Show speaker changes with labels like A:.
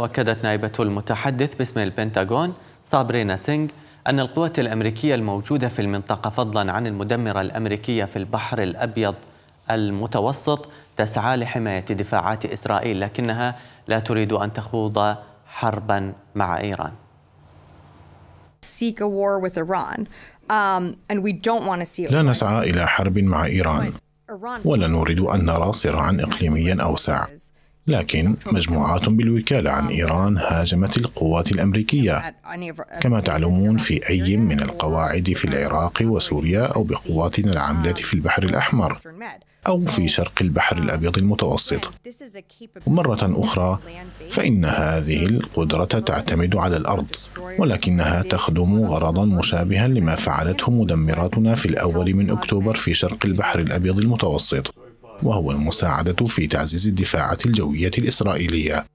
A: وأكدت نائبة المتحدث باسم البنتاغون صابرينا سينغ أن القوات الأمريكية الموجودة في المنطقة فضلا عن المدمرة الأمريكية في البحر الأبيض المتوسط تسعى لحماية دفاعات إسرائيل لكنها لا تريد أن تخوض حربا مع إيران.
B: Um, لا نسعى إلى حرب مع إيران. ولا نريد أن نرى صراعا إقليميا أوسع. لكن مجموعات بالوكالة عن إيران هاجمت القوات الأمريكية كما تعلمون في أي من القواعد في العراق وسوريا أو بقواتنا العاملة في البحر الأحمر أو في شرق البحر الأبيض المتوسط. ومرة أخرى فإن هذه القدرة تعتمد على الأرض ولكنها تخدم غرضا مشابها لما فعلته مدمراتنا في الأول من أكتوبر في شرق البحر الأبيض المتوسط. وهو المساعدة في تعزيز الدفاعات الجوية الإسرائيلية.